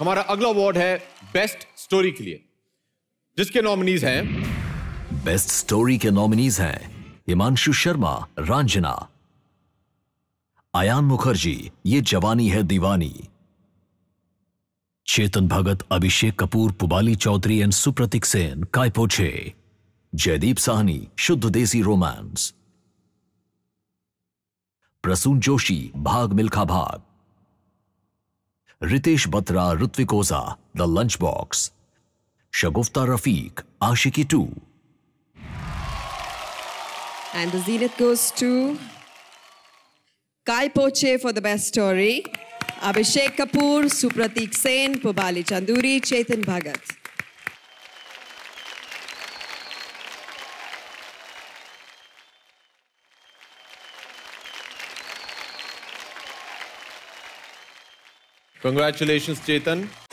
हमारा अगला अवार्ड है बेस्ट स्टोरी के लिए। जिसके नॉमिनीज हैं बेस्ट स्टोरी के नॉमिनीज हैं Himanshu Sharma, Raanjhanaa. Ayaan Mukherjee, Yeh Jawaani Hai Deewani. Chetan Bhagat, Abhishek Kapoor, Pubali Chaudhuri and Supratik Sen, Kai Po Che. Jaideep Sahni, Shuddh Desi romance Prasoon Joshi, Bhaag Milkha Bhaag. Ritesh Batra Ritwik Ojha the lunch box Shagufta Rafique Aashiqui two zenith goes to Kai Poche for the best story. Abhishek Kapoor, Supratik Sen, Pubali Chanduri, Chetan Bhagat. Congratulations, Chetan.